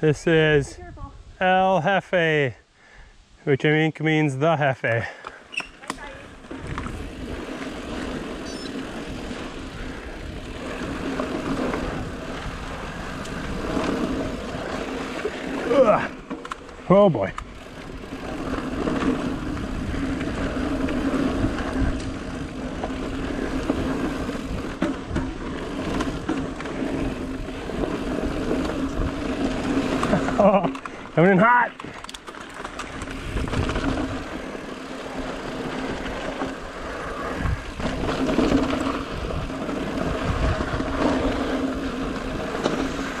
This is. El Jefe, which I think means the Jefe. Oh boy. Oh, coming in hot.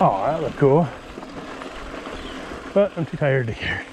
Oh, that looked cool. But I'm too tired to care.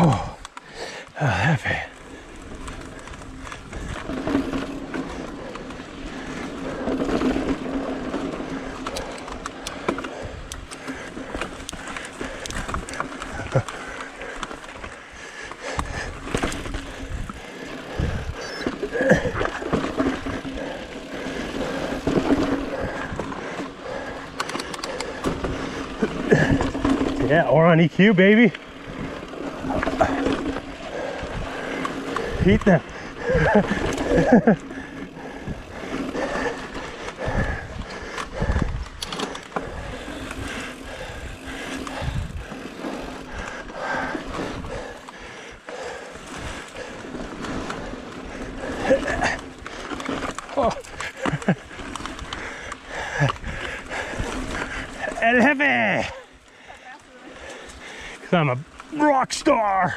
Oh, how heavy. Yeah, or on EQ, baby. Eat them. Oh. El Jefe! Because I'm a rock star.